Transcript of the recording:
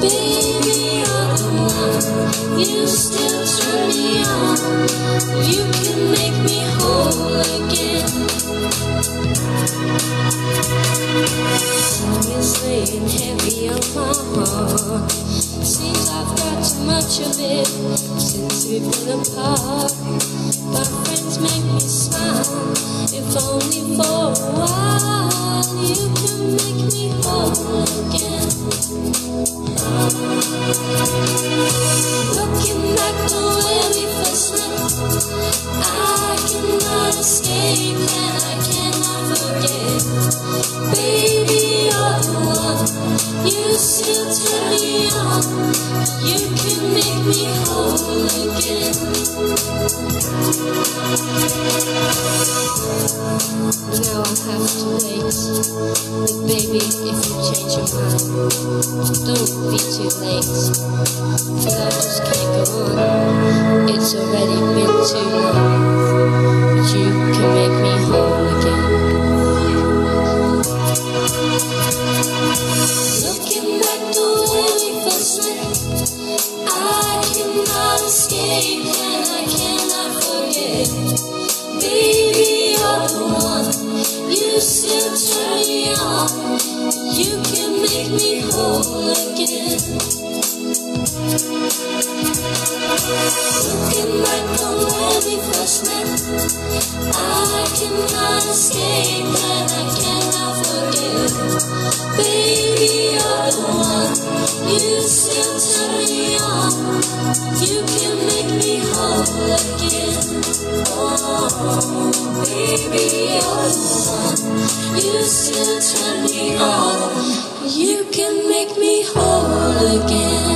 Baby. You still turn me on. You can make me whole again. Heavy on my heart. Seems I've got too much of it since we've apart. My friends make me smile, if only You still turn me on. You can make me whole again. Now I have to wait. But baby, if you change your mind, don't be too late. I just can't go on. It's already been too long. But you can make me whole again. Looking back the way we first met, I cannot escape and I cannot forget. You still turn me on. You can make me whole again. Looking back the way we first met, I cannot escape and I cannot forget. Baby, you're the one. You still turn me on. You baby, you're the one. You still turn me on. You can make me whole again.